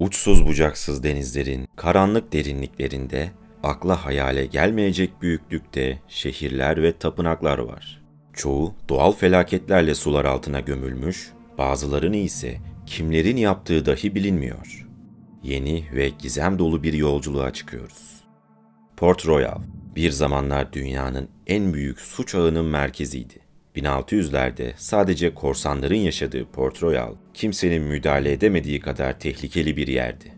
Uçsuz bucaksız denizlerin karanlık derinliklerinde akla hayale gelmeyecek büyüklükte şehirler ve tapınaklar var. Çoğu doğal felaketlerle sular altına gömülmüş, bazılarını ise kimlerin yaptığı dahi bilinmiyor. Yeni ve gizem dolu bir yolculuğa çıkıyoruz. Port Royal, bir zamanlar dünyanın en büyük suç ağının merkeziydi. 1600'lerde sadece korsanların yaşadığı Port Royal, kimsenin müdahale edemediği kadar tehlikeli bir yerdi.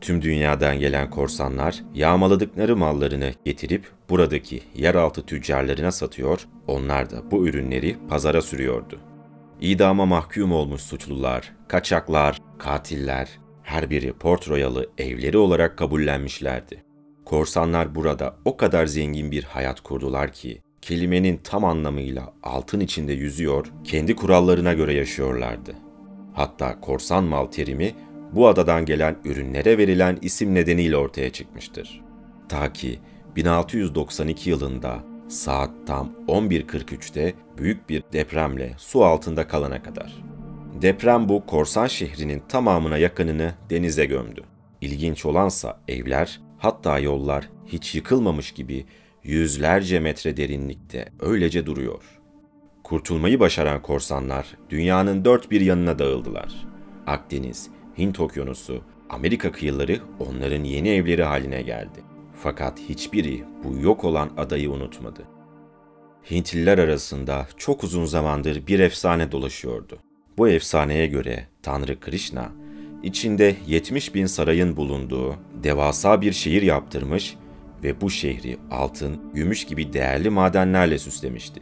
Tüm dünyadan gelen korsanlar yağmaladıkları mallarını getirip buradaki yeraltı tüccarlarına satıyor, onlar da bu ürünleri pazara sürüyordu. İdama mahkum olmuş suçlular, kaçaklar, katiller, her biri Port Royal'ı evleri olarak kabullenmişlerdi. Korsanlar burada o kadar zengin bir hayat kurdular ki, kelimenin tam anlamıyla altın içinde yüzüyor, kendi kurallarına göre yaşıyorlardı. Hatta korsan mal terimi bu adadan gelen ürünlere verilen isim nedeniyle ortaya çıkmıştır. Ta ki 1692 yılında saat tam 11.43'te büyük bir depremle su altında kalana kadar. Deprem bu korsan şehrinin tamamına yakınını denize gömdü. İlginç olansa evler, hatta yollar hiç yıkılmamış gibi yüzlerce metre derinlikte öylece duruyor. Kurtulmayı başaran korsanlar dünyanın dört bir yanına dağıldılar. Akdeniz, Hint Okyanusu, Amerika kıyıları onların yeni evleri haline geldi. Fakat hiçbiri bu yok olan adayı unutmadı. Hintliler arasında çok uzun zamandır bir efsane dolaşıyordu. Bu efsaneye göre Tanrı Krishna, içinde 70 bin sarayın bulunduğu devasa bir şehir yaptırmış ve bu şehri altın, gümüş gibi değerli madenlerle süslemişti.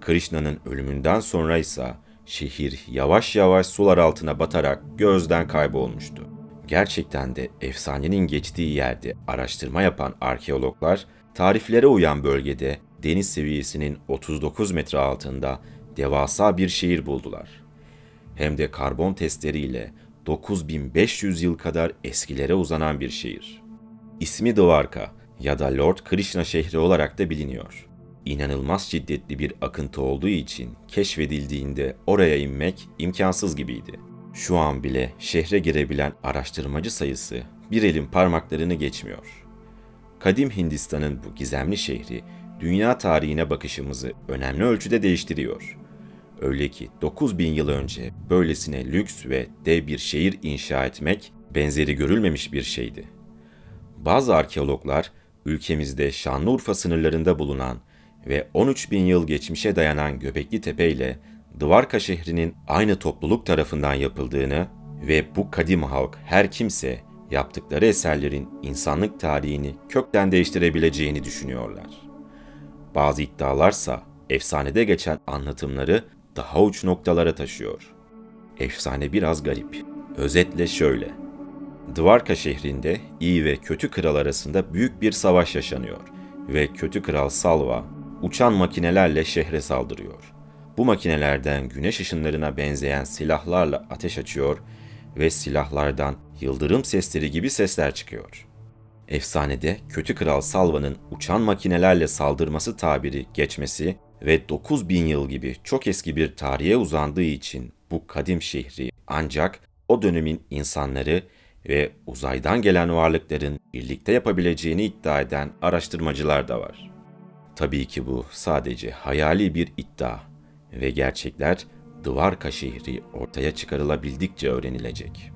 Krishna'nın ölümünden sonra ise şehir yavaş yavaş sular altına batarak gözden kaybolmuştu. Gerçekten de efsanenin geçtiği yerde araştırma yapan arkeologlar, tariflere uyan bölgede deniz seviyesinin 39 metre altında devasa bir şehir buldular. Hem de karbon testleriyle 9500 yıl kadar eskilere uzanan bir şehir. İsmi Dvarka ya da Lord Krishna şehri olarak da biliniyor. İnanılmaz şiddetli bir akıntı olduğu için keşfedildiğinde oraya inmek imkansız gibiydi. Şu an bile şehre girebilen araştırmacı sayısı bir elin parmaklarını geçmiyor. Kadim Hindistan'ın bu gizemli şehri dünya tarihine bakışımızı önemli ölçüde değiştiriyor. Öyle ki 9000 yıl önce böylesine lüks ve dev bir şehir inşa etmek benzeri görülmemiş bir şeydi. Bazı arkeologlar ülkemizde Şanlıurfa sınırlarında bulunan ve 13 bin yıl geçmişe dayanan Göbekli Tepe ile Dvarka şehrinin aynı topluluk tarafından yapıldığını ve bu kadim halk her kimse yaptıkları eserlerin insanlık tarihini kökten değiştirebileceğini düşünüyorlar. Bazı iddialarsa efsanede geçen anlatımları daha uç noktalara taşıyor. Efsane biraz garip. Özetle şöyle. Dvarka şehrinde iyi ve kötü kral arasında büyük bir savaş yaşanıyor ve kötü kral Salva uçan makinelerle şehre saldırıyor. Bu makinelerden güneş ışınlarına benzeyen silahlarla ateş açıyor ve silahlardan yıldırım sesleri gibi sesler çıkıyor. Efsanede kötü kral Salva'nın uçan makinelerle saldırması tabiri geçmesi ve 9000 yıl gibi çok eski bir tarihe uzandığı için bu kadim şehri ancak o dönemin insanları ve uzaydan gelen varlıkların birlikte yapabileceğini iddia eden araştırmacılar da var. Tabii ki bu sadece hayali bir iddia ve gerçekler Dvarka şehri ortaya çıkarılabildikçe öğrenilecek.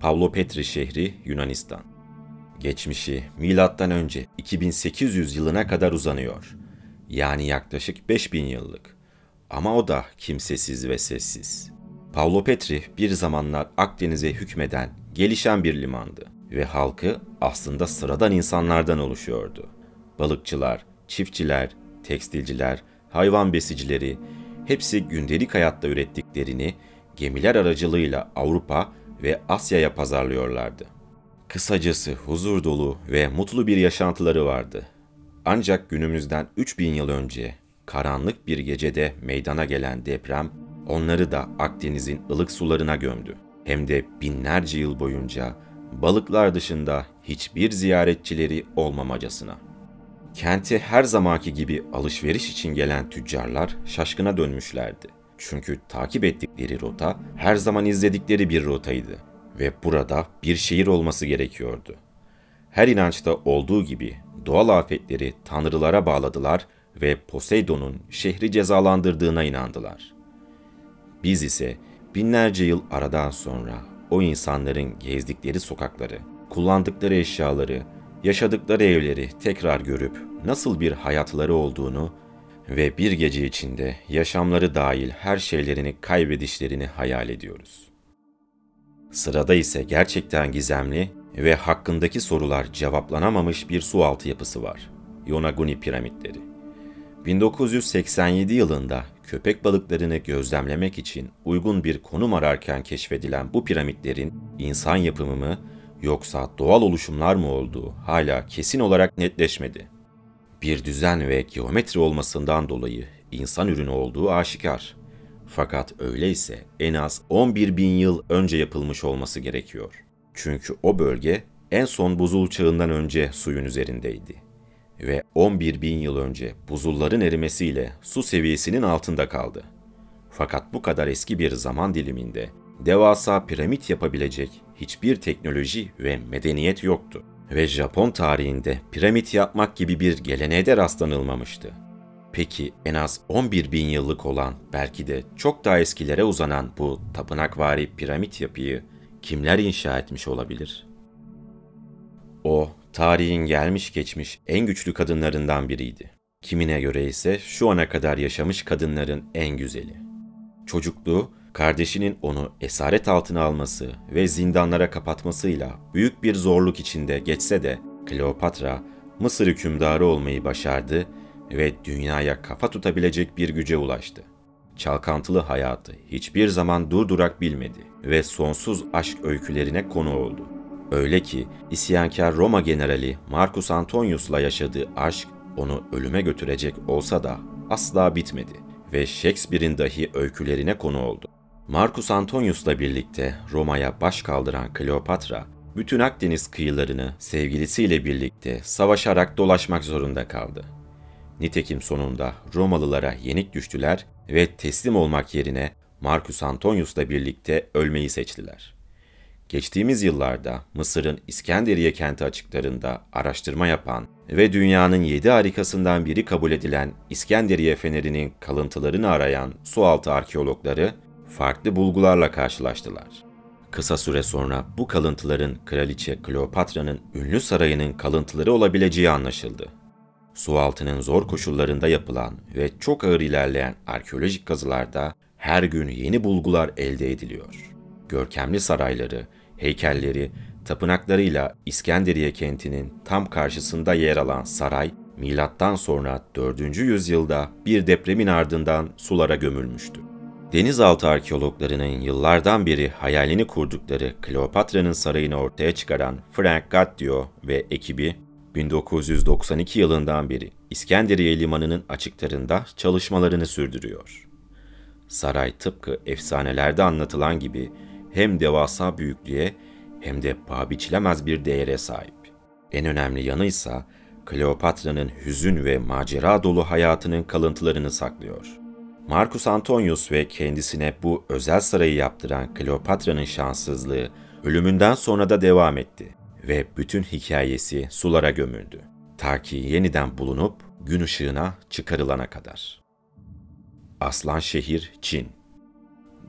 Pavlo Petri şehri Yunanistan. Geçmişi milattan önce 2800 yılına kadar uzanıyor. Yani yaklaşık 5000 yıllık. Ama o da kimsesiz ve sessiz. Pavlo Petri bir zamanlar Akdeniz'e hükmeden, gelişen bir limandı ve halkı aslında sıradan insanlardan oluşuyordu. Balıkçılar, çiftçiler, tekstilciler, hayvan besicileri hepsi gündelik hayatta ürettiklerini gemiler aracılığıyla Avrupa ve Asya'ya pazarlıyorlardı. Kısacası huzur dolu ve mutlu bir yaşantıları vardı. Ancak günümüzden 3000 yıl önce karanlık bir gecede meydana gelen deprem onları da Akdeniz'in ılık sularına gömdü. Hem de binlerce yıl boyunca balıklar dışında hiçbir ziyaretçileri olmamacasına. Kenti her zamanki gibi alışveriş için gelen tüccarlar şaşkına dönmüşlerdi. Çünkü takip ettikleri rota her zaman izledikleri bir rotaydı. ve burada bir şehir olması gerekiyordu. Her inançta olduğu gibi doğal afetleri tanrılara bağladılar ve Poseidon'un şehri cezalandırdığına inandılar. Biz ise binlerce yıl aradan sonra o insanların gezdikleri sokakları, kullandıkları eşyaları, yaşadıkları evleri tekrar görüp nasıl bir hayatları olduğunu ve bir gece içinde yaşamları dahil her şeylerini kaybedişlerini hayal ediyoruz. Sırada ise gerçekten gizemli ve hakkındaki sorular cevaplanamamış bir sualtı yapısı var. Yonaguni piramitleri. 1987 yılında köpek balıklarını gözlemlemek için uygun bir konum ararken keşfedilen bu piramitlerin insan yapımı mı yoksa doğal oluşumlar mı olduğu hala kesin olarak netleşmedi. Bir düzen ve geometri olmasından dolayı insan ürünü olduğu aşikar. Fakat öyleyse en az 11 bin yıl önce yapılmış olması gerekiyor. Çünkü o bölge en son buzul çağından önce suyun üzerindeydi. Ve 11 bin yıl önce buzulların erimesiyle su seviyesinin altında kaldı. Fakat bu kadar eski bir zaman diliminde devasa piramit yapabilecek hiçbir teknoloji ve medeniyet yoktu. Ve Japon tarihinde piramit yapmak gibi bir geleneğe de rastlanılmamıştı. Peki en az 11 bin yıllık olan belki de çok daha eskilere uzanan bu tapınakvari piramit yapıyı kimler inşa etmiş olabilir? O, tarihin gelmiş geçmiş en güçlü kadınlarından biriydi. Kimine göre ise şu ana kadar yaşamış kadınların en güzeli. Çocukluğu, kardeşinin onu esaret altına alması ve zindanlara kapatmasıyla büyük bir zorluk içinde geçse de Kleopatra, Mısır hükümdarı olmayı başardı ve dünyaya kafa tutabilecek bir güce ulaştı. Çalkantılı hayatı hiçbir zaman durdurak bilmedi ve sonsuz aşk öykülerine konu oldu. Öyle ki isyankar Roma generali Marcus Antonius'la yaşadığı aşk onu ölüme götürecek olsa da asla bitmedi ve Shakespeare'in dahi öykülerine konu oldu. Marcus Antonius'la birlikte Roma'ya baş kaldıran Kleopatra, bütün Akdeniz kıyılarını sevgilisiyle birlikte savaşarak dolaşmak zorunda kaldı. Nitekim sonunda Romalılara yenik düştüler ve teslim olmak yerine Marcus Antonius'la birlikte ölmeyi seçtiler. Geçtiğimiz yıllarda Mısır'ın İskenderiye kenti açıklarında araştırma yapan ve dünyanın yedi harikasından biri kabul edilen İskenderiye fenerinin kalıntılarını arayan sualtı arkeologları farklı bulgularla karşılaştılar. Kısa süre sonra bu kalıntıların Kraliçe Kleopatra'nın ünlü sarayının kalıntıları olabileceği anlaşıldı. Sualtının zor koşullarında yapılan ve çok ağır ilerleyen arkeolojik kazılarda her gün yeni bulgular elde ediliyor. Görkemli sarayları, heykelleri, tapınaklarıyla İskenderiye kentinin tam karşısında yer alan saray, milattan sonra 4. yüzyılda bir depremin ardından sulara gömülmüştü. Denizaltı arkeologlarının yıllardan beri hayalini kurdukları Kleopatra'nın sarayını ortaya çıkaran Frank Gaddio ve ekibi 1992 yılından beri İskenderiye limanının açıklarında çalışmalarını sürdürüyor. Saray tıpkı efsanelerde anlatılan gibi hem devasa büyüklüğe hem de paha biçilemez bir değere sahip. En önemli yanı ise Kleopatra'nın hüzün ve macera dolu hayatının kalıntılarını saklıyor. Marcus Antonius ve kendisine bu özel sarayı yaptıran Kleopatra'nın şanssızlığı ölümünden sonra da devam etti ve bütün hikayesi sulara gömüldü. Ta ki yeniden bulunup gün ışığına çıkarılana kadar. Aslan Şehir, Çin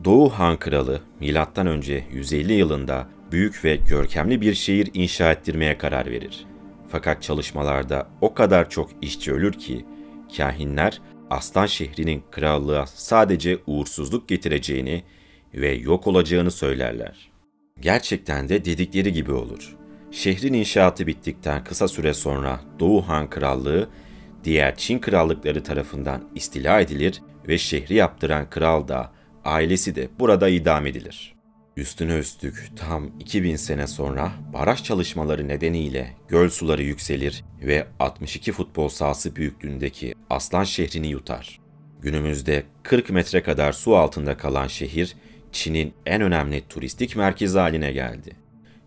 Doğu Han Kralı M.Ö. 150 yılında büyük ve görkemli bir şehir inşa ettirmeye karar verir. Fakat çalışmalarda o kadar çok işçi ölür ki kahinler Aslan şehrinin krallığa sadece uğursuzluk getireceğini ve yok olacağını söylerler. Gerçekten de dedikleri gibi olur. Şehrin inşaatı bittikten kısa süre sonra Doğu Han Krallığı diğer Çin krallıkları tarafından istila edilir ve şehri yaptıran kral da ailesi de burada idam edilir. Üstüne üstlük tam 2000 sene sonra baraj çalışmaları nedeniyle göl suları yükselir ve 62 futbol sahası büyüklüğündeki Aslan şehrini yutar. Günümüzde 40 metre kadar su altında kalan şehir, Çin'in en önemli turistik merkezi haline geldi.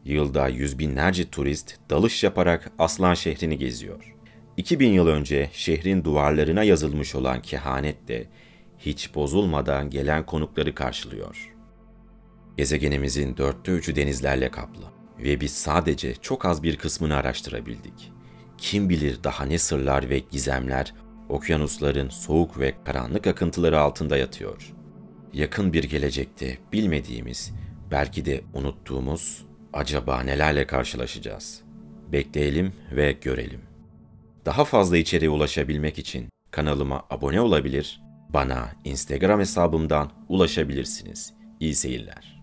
Yılda yüz binlerce turist dalış yaparak Aslan şehrini geziyor. 2000 yıl önce şehrin duvarlarına yazılmış olan kehanet de hiç bozulmadan gelen konukları karşılıyor. Gezegenimizin dörtte üçü denizlerle kaplı ve biz sadece çok az bir kısmını araştırabildik. Kim bilir daha ne sırlar ve gizemler okyanusların soğuk ve karanlık akıntıları altında yatıyor. Yakın bir gelecekte bilmediğimiz, belki de unuttuğumuz acaba nelerle karşılaşacağız? Bekleyelim ve görelim. Daha fazla içeriğe ulaşabilmek için kanalıma abone olabilir, bana Instagram hesabımdan ulaşabilirsiniz. İyi seyirler.